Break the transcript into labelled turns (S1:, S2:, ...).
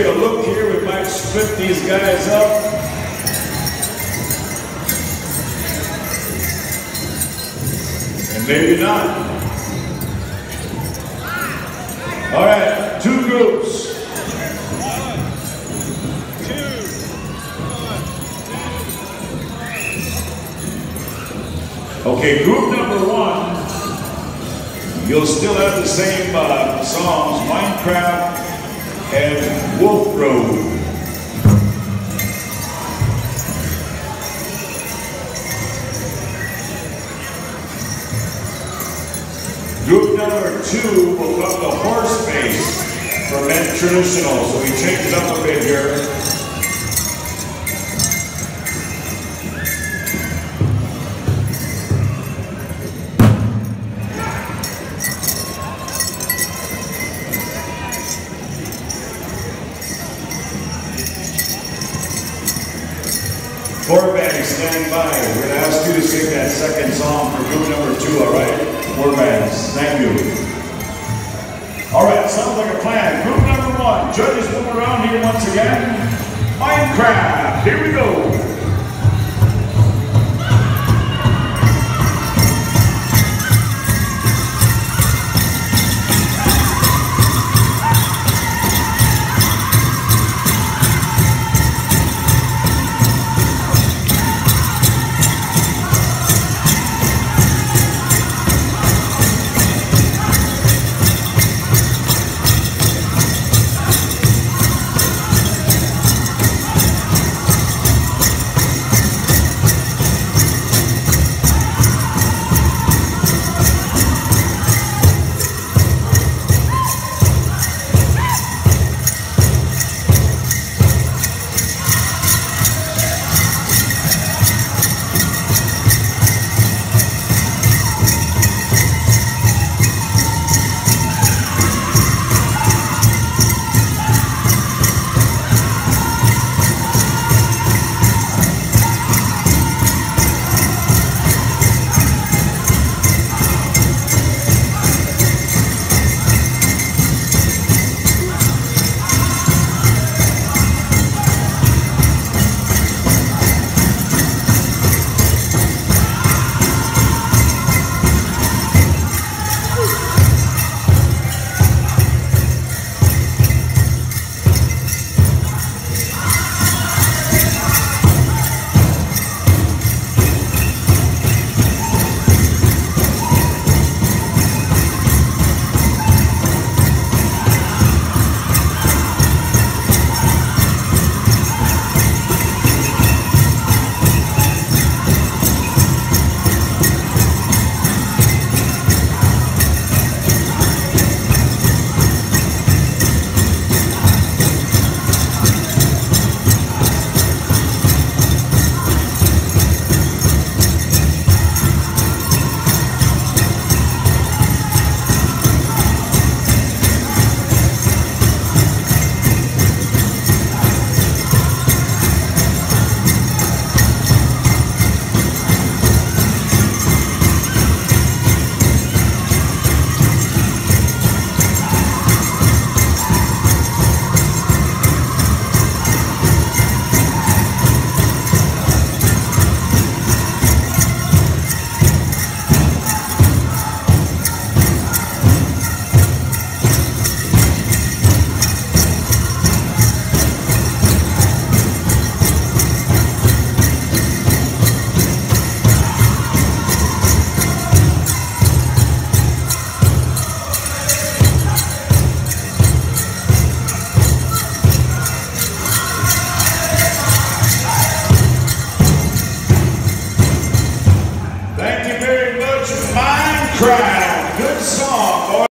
S1: a look here, we might split these guys up. And maybe not. All right, two groups. Okay, group number one, you'll still have the same uh, songs, Minecraft and Wolf Road. Group number two will come the horse face for Men Traditional, so we changed it up a bit here. Four bands, stand by. We're going to ask you to sing that second song for group number two, all right? Four bands. Thank you. All right, sounds like a plan. Group number one, judges move around here once again. Minecraft, here we go.